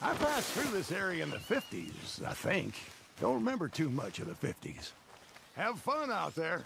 I passed through this area in the 50s, I think. Don't remember too much of the 50s. Have fun out there.